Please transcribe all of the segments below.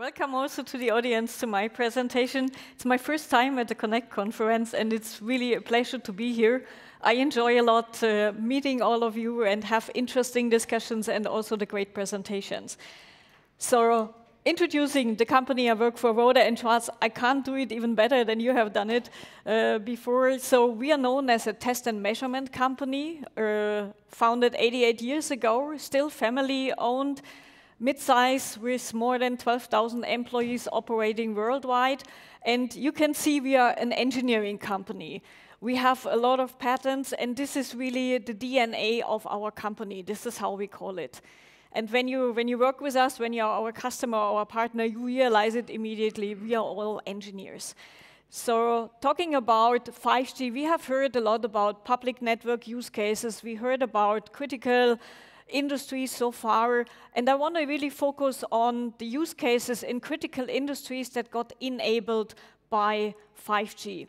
welcome also to the audience to my presentation. It's my first time at the Connect conference, and it's really a pleasure to be here. I enjoy a lot uh, meeting all of you and have interesting discussions and also the great presentations. So introducing the company I work for, Rohde and Schwarz, I can't do it even better than you have done it uh, before. So we are known as a test and measurement company, uh, founded 88 years ago, still family owned, mid-size with more than 12,000 employees operating worldwide. And you can see we are an engineering company. We have a lot of patents, and this is really the DNA of our company. This is how we call it. And when you, when you work with us, when you're our customer or our partner, you realize it immediately. We are all engineers. So talking about 5G, we have heard a lot about public network use cases. We heard about critical industries so far. And I want to really focus on the use cases in critical industries that got enabled by 5G.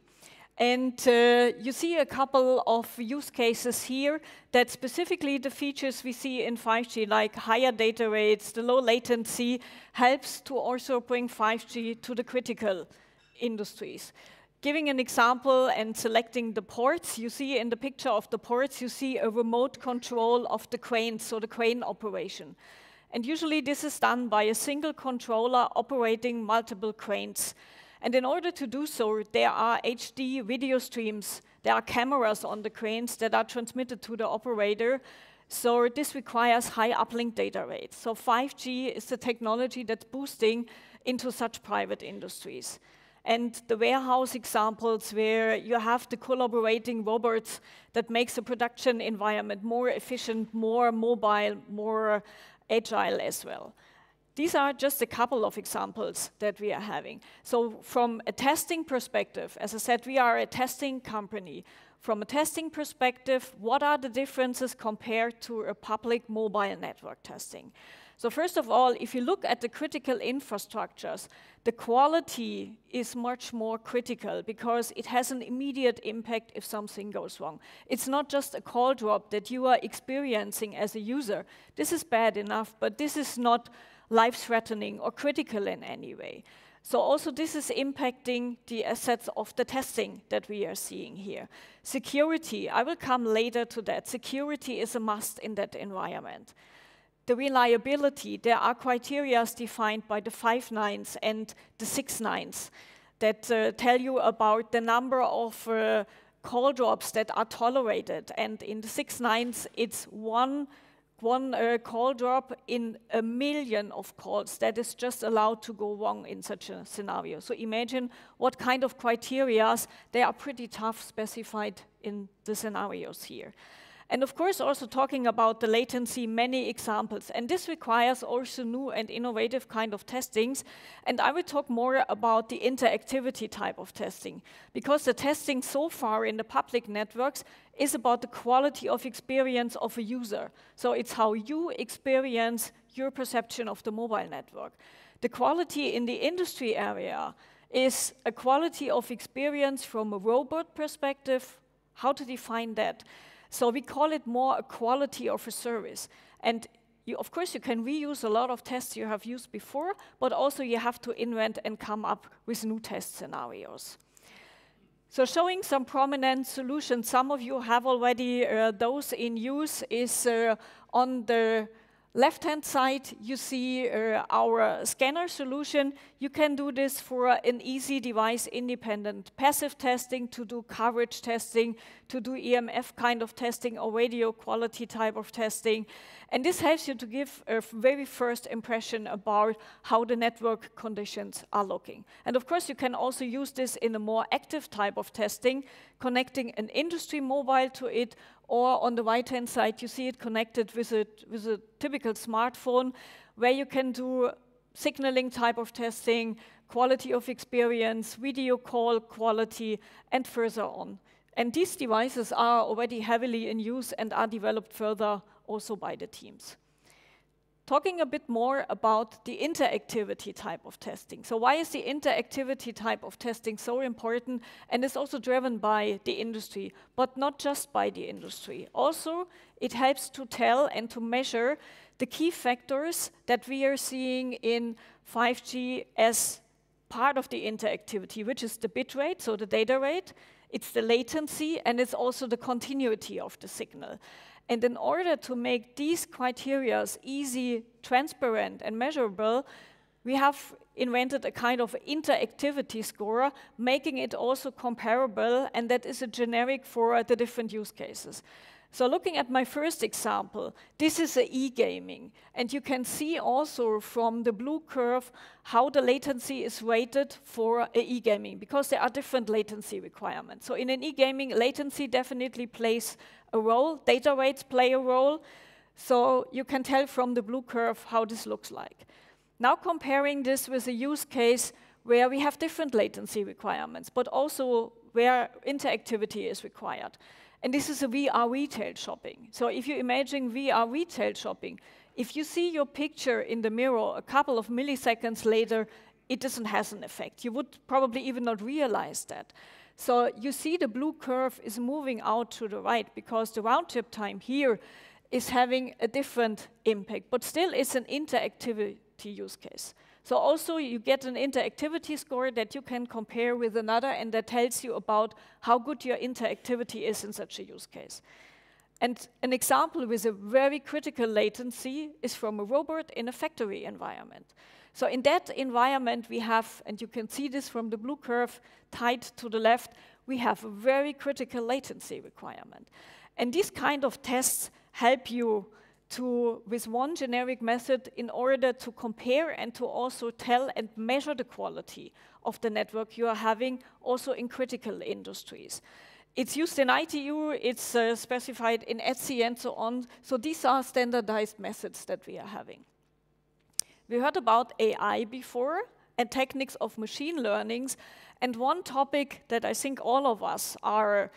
And uh, you see a couple of use cases here that specifically the features we see in 5G, like higher data rates, the low latency, helps to also bring 5G to the critical industries. Giving an example and selecting the ports, you see in the picture of the ports, you see a remote control of the cranes, so the crane operation. And usually this is done by a single controller operating multiple cranes. And in order to do so, there are HD video streams, there are cameras on the cranes that are transmitted to the operator. So this requires high uplink data rates. So 5G is the technology that's boosting into such private industries. And the warehouse examples where you have the collaborating robots that makes the production environment more efficient, more mobile, more agile as well. These are just a couple of examples that we are having. So from a testing perspective, as I said, we are a testing company. From a testing perspective, what are the differences compared to a public mobile network testing? So first of all, if you look at the critical infrastructures, the quality is much more critical because it has an immediate impact if something goes wrong. It's not just a call drop that you are experiencing as a user. This is bad enough, but this is not life-threatening or critical in any way. So also this is impacting the assets of the testing that we are seeing here. Security, I will come later to that. Security is a must in that environment. The reliability, there are criteria defined by the five nines and the six nines that uh, tell you about the number of uh, call drops that are tolerated. And in the six nines, it's one one uh, call drop in a million of calls that is just allowed to go wrong in such a scenario. So imagine what kind of criteria, they are pretty tough specified in the scenarios here. And of course, also talking about the latency, many examples. And this requires also new and innovative kind of testings. And I will talk more about the interactivity type of testing. Because the testing so far in the public networks is about the quality of experience of a user. So it's how you experience your perception of the mobile network. The quality in the industry area is a quality of experience from a robot perspective, how to define that. So we call it more a quality of a service. And you, of course, you can reuse a lot of tests you have used before, but also you have to invent and come up with new test scenarios. So showing some prominent solutions, some of you have already uh, those in use, is uh, on the Left-hand side, you see uh, our scanner solution. You can do this for an easy device-independent passive testing, to do coverage testing, to do EMF kind of testing or radio quality type of testing. And this helps you to give a very first impression about how the network conditions are looking. And of course, you can also use this in a more active type of testing, connecting an industry mobile to it or on the right-hand side, you see it connected with a, with a typical smartphone where you can do signaling type of testing, quality of experience, video call quality, and further on. And these devices are already heavily in use and are developed further also by the teams talking a bit more about the interactivity type of testing. So why is the interactivity type of testing so important? And it's also driven by the industry, but not just by the industry. Also, it helps to tell and to measure the key factors that we are seeing in 5G as part of the interactivity, which is the bit rate, so the data rate, it's the latency, and it's also the continuity of the signal. And in order to make these criteria easy, transparent, and measurable, we have invented a kind of interactivity score, making it also comparable, and that is a generic for uh, the different use cases. So looking at my first example, this is e-gaming, and you can see also from the blue curve how the latency is weighted for e-gaming, because there are different latency requirements. So in an e-gaming, latency definitely plays a role, data rates play a role, so you can tell from the blue curve how this looks like. Now comparing this with a use case where we have different latency requirements, but also where interactivity is required. And this is a VR retail shopping. So if you imagine VR retail shopping, if you see your picture in the mirror a couple of milliseconds later, it doesn't have an effect. You would probably even not realize that. So you see the blue curve is moving out to the right because the round trip time here is having a different impact, but still it's an interactivity use case. So also you get an interactivity score that you can compare with another and that tells you about how good your interactivity is in such a use case. And an example with a very critical latency is from a robot in a factory environment. So in that environment we have, and you can see this from the blue curve tied to the left, we have a very critical latency requirement. And these kind of tests help you to, with one generic method in order to compare and to also tell and measure the quality of the network you are having also in critical industries. It's used in ITU, it's uh, specified in ETSI and so on. So these are standardized methods that we are having. We heard about AI before and techniques of machine learnings. And one topic that I think all of us are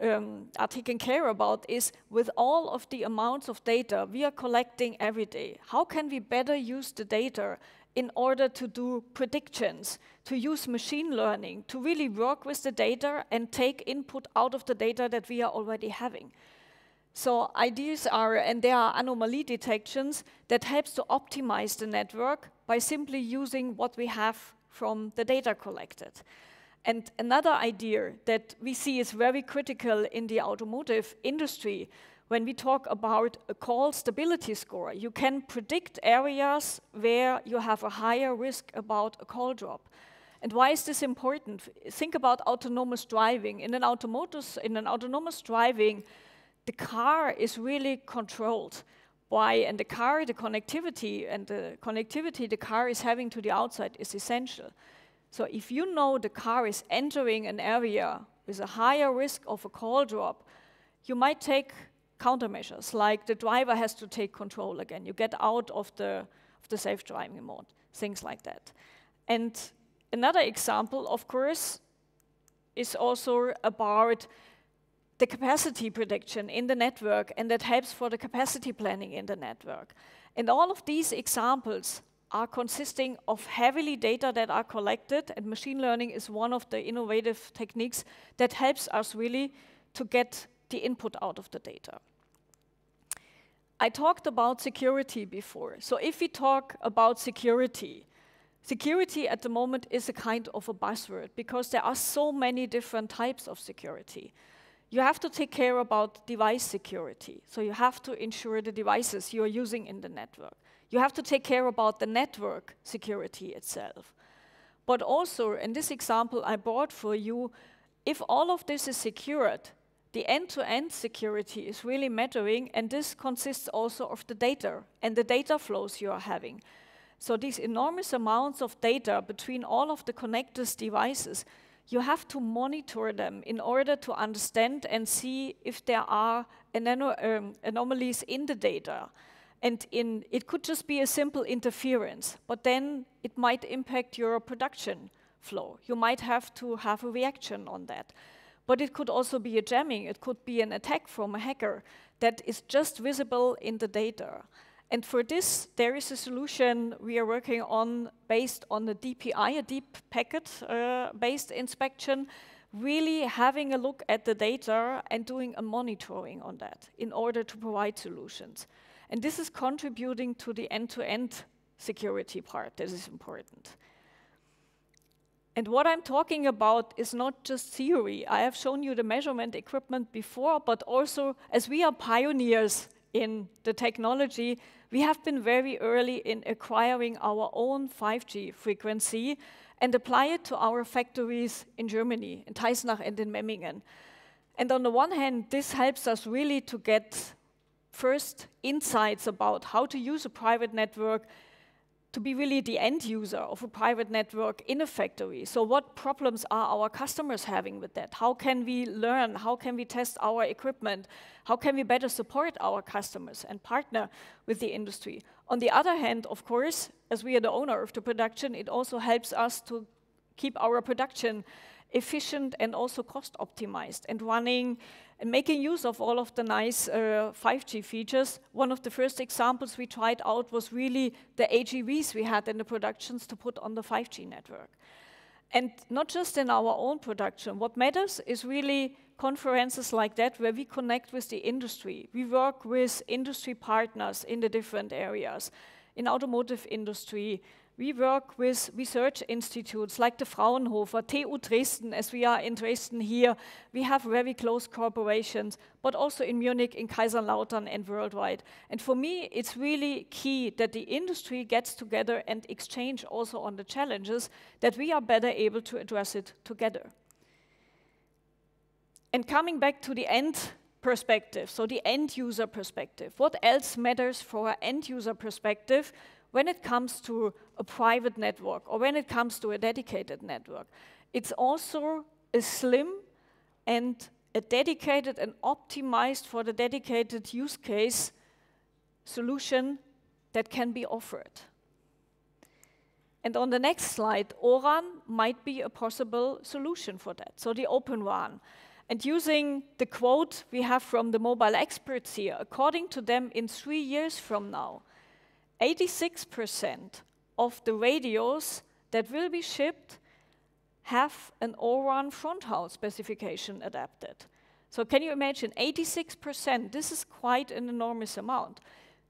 um, are taken care about is with all of the amounts of data we are collecting every day, how can we better use the data in order to do predictions, to use machine learning, to really work with the data and take input out of the data that we are already having. So ideas are, and there are anomaly detections that helps to optimize the network by simply using what we have from the data collected. And another idea that we see is very critical in the automotive industry, when we talk about a call stability score, you can predict areas where you have a higher risk about a call drop. And why is this important? Think about autonomous driving. In an autonomous, in an autonomous driving, the car is really controlled by, and the car, the connectivity, and the connectivity the car is having to the outside is essential. So if you know the car is entering an area with a higher risk of a call drop, you might take countermeasures, like the driver has to take control again. You get out of the, of the safe driving mode, things like that. And another example, of course, is also about the capacity prediction in the network, and that helps for the capacity planning in the network. And all of these examples are consisting of heavily data that are collected, and machine learning is one of the innovative techniques that helps us really to get the input out of the data. I talked about security before. So if we talk about security, security at the moment is a kind of a buzzword because there are so many different types of security. You have to take care about device security. So you have to ensure the devices you are using in the network. You have to take care about the network security itself. But also, in this example I brought for you, if all of this is secured, the end-to-end -end security is really mattering, and this consists also of the data and the data flows you are having. So these enormous amounts of data between all of the connected devices, you have to monitor them in order to understand and see if there are um, anomalies in the data. And in, it could just be a simple interference, but then it might impact your production flow. You might have to have a reaction on that. But it could also be a jamming, it could be an attack from a hacker that is just visible in the data. And for this, there is a solution we are working on based on the DPI, a deep packet-based uh, inspection, really having a look at the data and doing a monitoring on that in order to provide solutions. And this is contributing to the end-to-end security part that is important. And what I'm talking about is not just theory. I have shown you the measurement equipment before, but also as we are pioneers in the technology, we have been very early in acquiring our own 5G frequency and apply it to our factories in Germany, in Teisnach and in Memmingen. And on the one hand, this helps us really to get first insights about how to use a private network to be really the end user of a private network in a factory. So what problems are our customers having with that? How can we learn? How can we test our equipment? How can we better support our customers and partner with the industry? On the other hand, of course, as we are the owner of the production, it also helps us to keep our production efficient and also cost optimized and running and making use of all of the nice uh, 5G features. One of the first examples we tried out was really the AGVs we had in the productions to put on the 5G network. And not just in our own production. What matters is really conferences like that where we connect with the industry. We work with industry partners in the different areas, in automotive industry, we work with research institutes like the Fraunhofer, TU Dresden, as we are in Dresden here. We have very close cooperations, but also in Munich, in Kaiserslautern, and worldwide. And for me, it's really key that the industry gets together and exchange also on the challenges, that we are better able to address it together. And coming back to the end perspective, so the end user perspective, what else matters for an end user perspective? When it comes to a private network or when it comes to a dedicated network, it's also a slim and a dedicated and optimized for the dedicated use case solution that can be offered. And on the next slide, ORAN might be a possible solution for that, so the Open RAN. And using the quote we have from the mobile experts here, according to them, in three years from now, 86% of the radios that will be shipped have an ORAN fronthaul specification adapted. So can you imagine 86%? This is quite an enormous amount.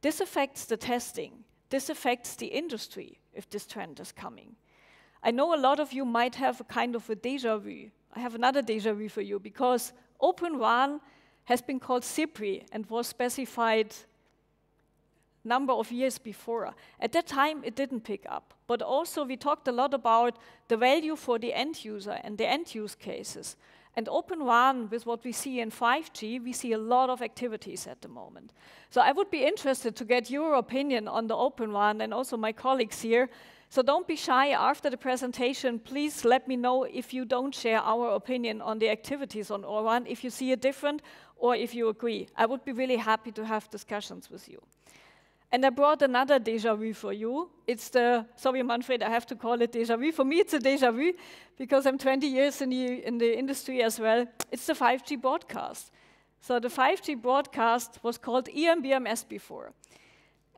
This affects the testing. This affects the industry if this trend is coming. I know a lot of you might have a kind of a deja vu. I have another deja vu for you because Open RAN has been called CPRI and was specified number of years before. At that time, it didn't pick up. But also, we talked a lot about the value for the end user and the end use cases. And Open RAN, with what we see in 5G, we see a lot of activities at the moment. So I would be interested to get your opinion on the Open RAN and also my colleagues here. So don't be shy after the presentation. Please let me know if you don't share our opinion on the activities on ORAN, if you see it different or if you agree. I would be really happy to have discussions with you. And I brought another deja vu for you. It's the, sorry, Manfred, I have to call it deja vu. For me, it's a deja vu because I'm 20 years in the, in the industry as well. It's the 5G broadcast. So the 5G broadcast was called eMBMS before.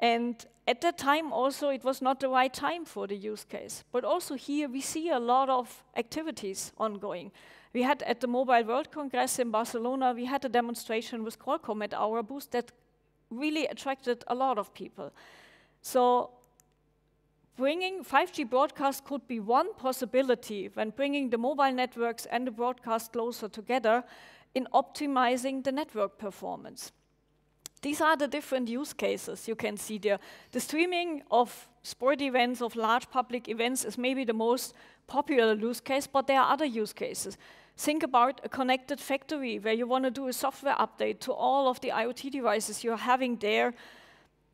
And at that time also, it was not the right time for the use case. But also here, we see a lot of activities ongoing. We had at the Mobile World Congress in Barcelona, we had a demonstration with Qualcomm at our booth that really attracted a lot of people. So bringing 5G broadcast could be one possibility when bringing the mobile networks and the broadcast closer together in optimizing the network performance. These are the different use cases you can see there. The streaming of sport events, of large public events is maybe the most popular use case, but there are other use cases. Think about a connected factory where you want to do a software update to all of the IoT devices you're having there.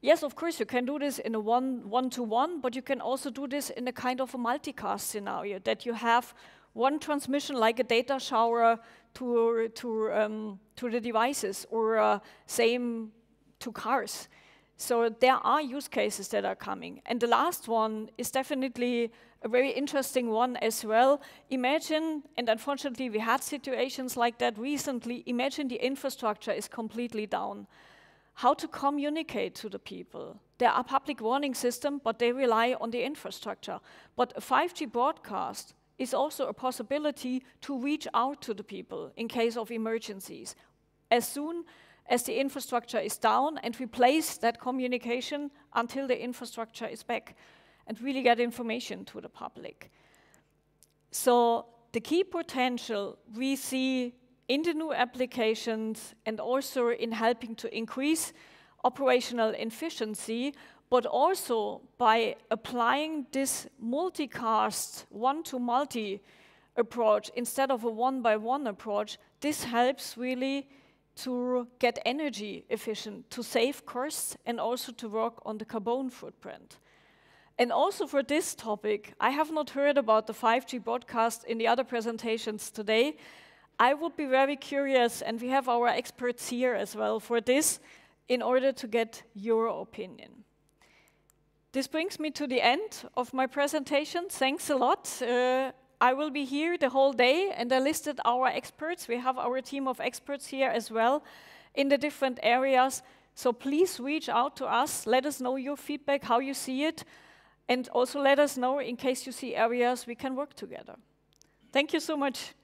Yes, of course, you can do this in a one, one-to-one, -one, but you can also do this in a kind of a multicast scenario, that you have one transmission like a data shower to, to, um, to the devices, or uh, same to cars. So there are use cases that are coming. And the last one is definitely a very interesting one as well. Imagine, and unfortunately we had situations like that recently, imagine the infrastructure is completely down. How to communicate to the people. There are public warning systems, but they rely on the infrastructure. But a 5G broadcast is also a possibility to reach out to the people in case of emergencies. As soon as the infrastructure is down and replace that communication until the infrastructure is back and really get information to the public. So the key potential we see in the new applications and also in helping to increase operational efficiency, but also by applying this multicast one-to-multi approach instead of a one-by-one -one approach, this helps really to get energy efficient, to save costs, and also to work on the carbon footprint. And also for this topic, I have not heard about the 5G broadcast in the other presentations today. I would be very curious, and we have our experts here as well for this, in order to get your opinion. This brings me to the end of my presentation. Thanks a lot. Uh, I will be here the whole day, and I listed our experts. We have our team of experts here as well in the different areas. So please reach out to us. Let us know your feedback, how you see it. And also let us know in case you see areas we can work together. Thank you so much.